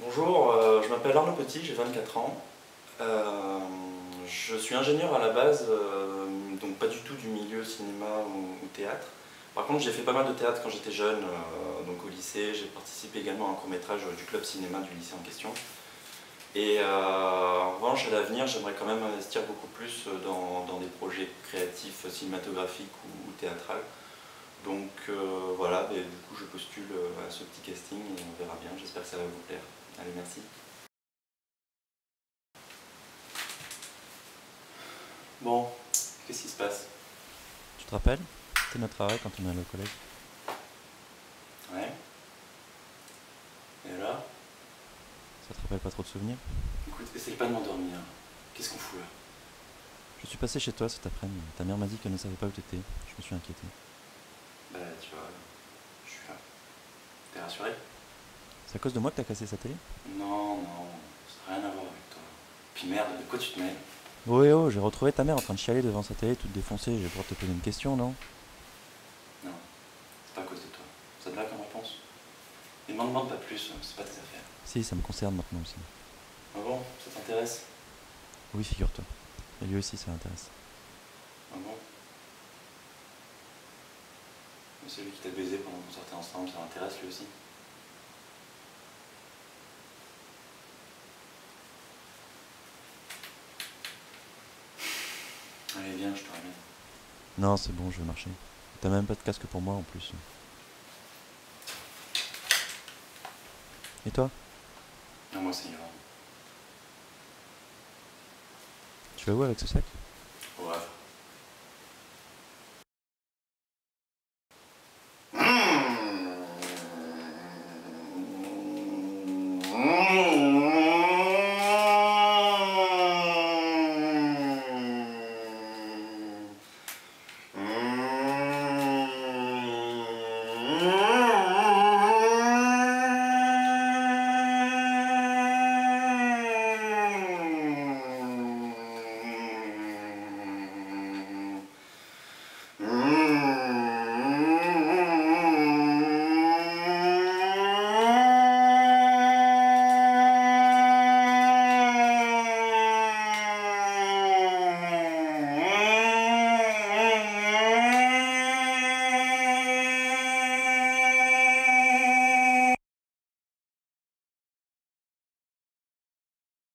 Bonjour, euh, je m'appelle Arnaud Petit, j'ai 24 ans. Euh, je suis ingénieur à la base, euh, donc pas du tout du milieu cinéma ou, théâtre. Par contre, j'ai fait pas mal de théâtre quand j'étais jeune, donc au lycée. J'ai participé également à un court métrage du club cinéma du lycée en question. Et en revanche, à l'avenir, j'aimerais quand même investir beaucoup plus dans, des projets créatifs cinématographiques ou, théâtrales. Donc voilà, du coup je postule à ce petit casting et on verra bien, j'espère que ça va vous plaire. Allez, merci. Bon, qu'est-ce qui se passe? Tu te rappelles? C'était notre travail quand on allait au collège. Ouais Et là? Ça te rappelle pas trop de souvenirs? Écoute, essaye pas de m'endormir. Qu'est-ce qu'on fout là? Je suis passé chez toi cet après-midi. Ta mère m'a dit qu'elle ne savait pas où t'étais. Je me suis inquiété. Bah tu vois, je suis là. T'es rassuré? C'est à cause de moi que t'as cassé sa télé Non, non, ça n'a rien à voir avec toi. Puis merde, de quoi tu te mêles? Oh et oh, j'ai retrouvé ta mère en train de chialer devant sa télé toute défoncée. Je vais pouvoir te poser une question, non? Non, c'est pas à cause de toi. Ça te va comme réponse? Et m'en demande pas plus, c'est pas tes affaires. Si, ça me concerne maintenant aussi. Ah bon, ça t'intéresse? Oui, figure-toi. Et lui aussi, ça l'intéresse. Ah bon? Mais celui qui t'a baisé pendant qu'on sortait ensemble, ça l'intéresse lui aussi? Allez, viens, je te ramène. Non, c'est bon, je vais marcher. T'as même pas de casque pour moi en plus. Et toi? Non, moi, ça ira. Tu vas où avec ce sac?